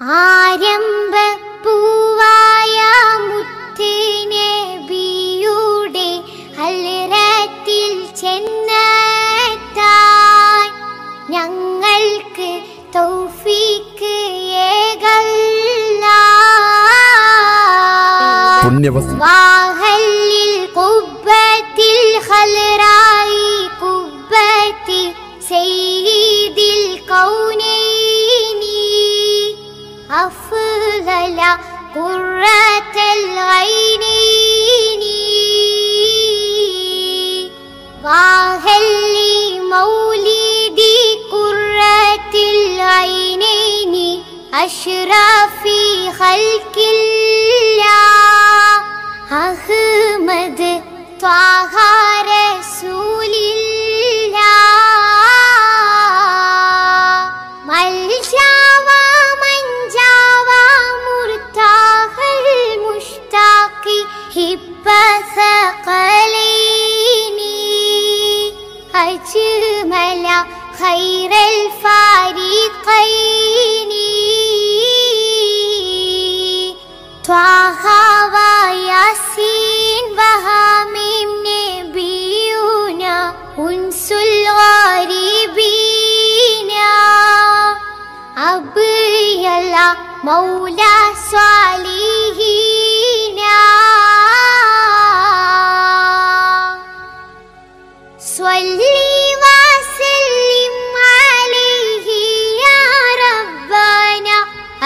ആരംഭ പൂവായ മുത്തിനെ ബിയുടെ അൽറത്തിൽ ചെന്നെത്താൻ ഞങ്ങൾക്ക് തൗഫീക്ക് പുണ്യവസ് വാഹലിൽ കുബത്തിൽ ഹൽറ ذلا قرة العين. لي مولدي قرة العينين أشرف خلق الله. أحمد طه أجمل خير الفريقين. طه وياسين وهاميم نبينا أنس الغريبين أبيل مولى صالحين.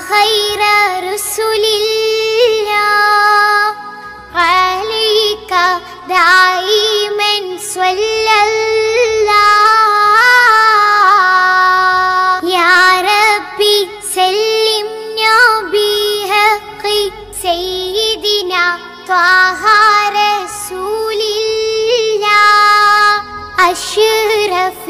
خير رسل الله. عليك دعي من صلى الله. يا ربي سلمنا بحق سيدنا طه رسول الله. أشرف